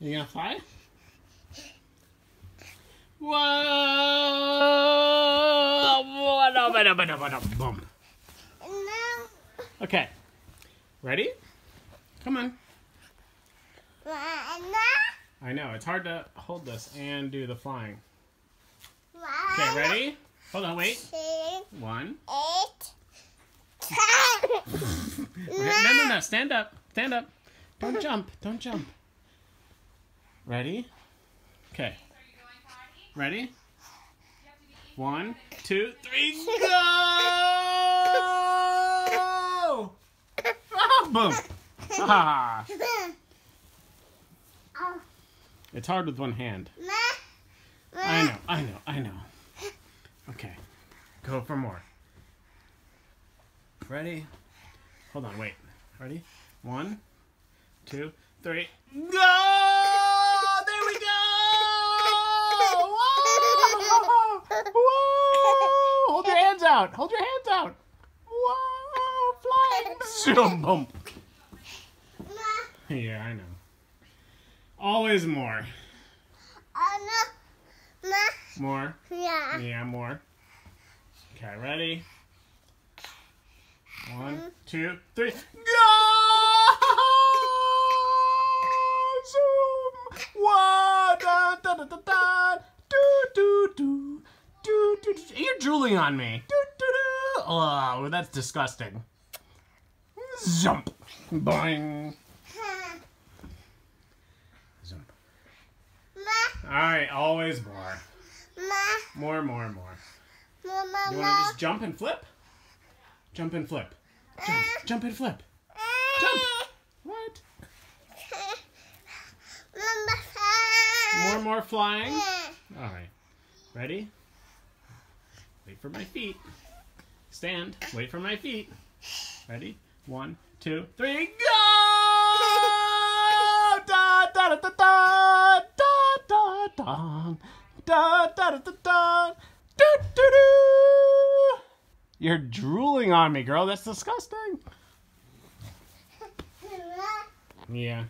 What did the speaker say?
You gonna fly? Whoa! Okay. Ready? Come on. I know, it's hard to hold this and do the flying. Okay, ready? Hold on, wait. One. eight, no, no, no. Stand up. Stand up. Don't jump. Don't jump. Ready? Okay. Ready? One, two, three, go! Ah, boom. Ah. It's hard with one hand. I know, I know, I know. Okay. Go for more. Ready? Hold on, wait. Ready? One, two, three. Go! There we go! Whoa! Whoa! Hold your hands out. Hold your hands out. Whoa! Flying. Zoom, boom. ma, Yeah, I know. Always more. Uh, no, ma, More. yeah. Yeah, more. Okay, ready? One, mm. two, three, go! Zoom! One, da, da, da, da, da, do, do, do, do, do, do. You're drooling on me. Do, do, do. Oh, that's disgusting. Jump. Boing. Jump. All right, always more. More, more, more. You want to just jump and flip? Jump and flip. Jump, jump and flip. Jump. What? More, more flying. All right. Ready? Wait for my feet. Stand. Wait for my feet. Ready? One, two, three, go! Da da da da da da da da da da da da da do do do. You're drooling on me, girl. That's disgusting. Yeah.